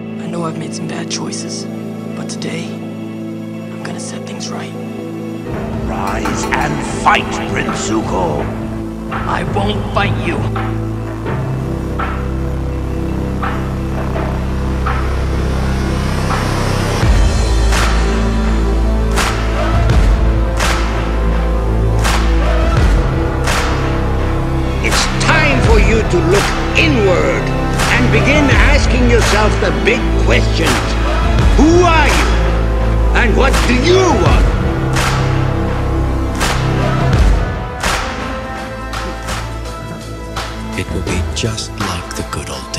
I know I've made some bad choices, but today, I'm gonna set things right. Rise and fight, Prince Zuko. I won't fight you. It's time for you to look inward and begin asking yourself the big questions. Who are you? And what do you want? It will be just like the good old